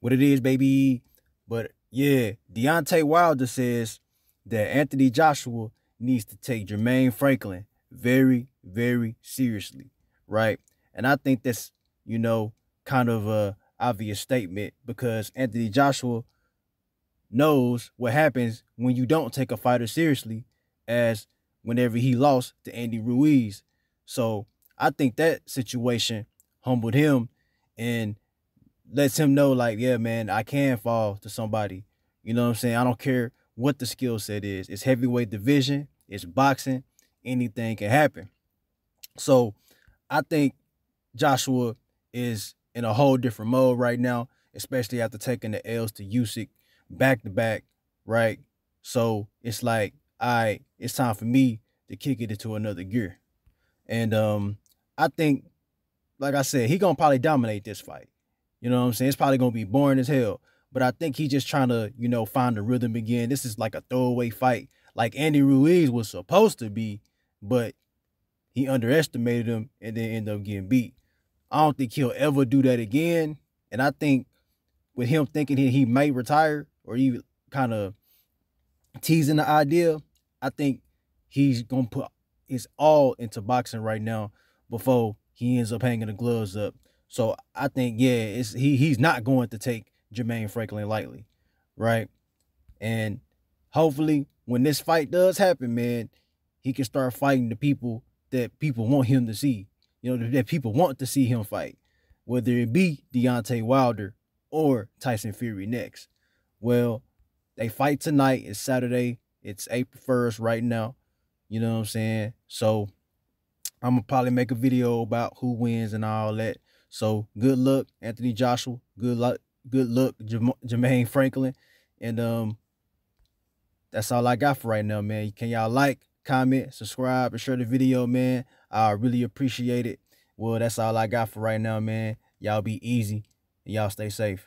what it is, baby. But yeah, Deontay Wilder says that Anthony Joshua needs to take Jermaine Franklin very, very seriously, right? And I think that's, you know, kind of a obvious statement because Anthony Joshua knows what happens when you don't take a fighter seriously as whenever he lost to Andy Ruiz. So I think that situation humbled him and lets him know like, yeah, man, I can fall to somebody. You know what I'm saying? I don't care what the skill set is. It's heavyweight division, it's boxing, anything can happen. So I think Joshua is in a whole different mode right now, especially after taking the L's to Usyk back to back, right? So it's like, all right, it's time for me to kick it into another gear. And um, I think, like I said, he gonna probably dominate this fight. You know what I'm saying? It's probably gonna be boring as hell. But I think he's just trying to, you know, find the rhythm again. This is like a throwaway fight, like Andy Ruiz was supposed to be, but he underestimated him and then ended up getting beat. I don't think he'll ever do that again. And I think with him thinking he, he might retire or even kind of teasing the idea, I think he's gonna put his all into boxing right now before he ends up hanging the gloves up. So I think yeah, it's he he's not going to take Jermaine Franklin lightly, right? And hopefully when this fight does happen, man, he can start fighting the people that people want him to see. You know, that people want to see him fight. Whether it be Deontay Wilder or Tyson Fury next. Well, they fight tonight. It's Saturday. It's April 1st right now. You know what I'm saying? So I'm gonna probably make a video about who wins and all that. So good luck, Anthony Joshua. Good luck, good luck, Jermaine Franklin. And um, that's all I got for right now, man. Can y'all like, comment, subscribe, and share the video, man? I really appreciate it. Well, that's all I got for right now, man. Y'all be easy and y'all stay safe.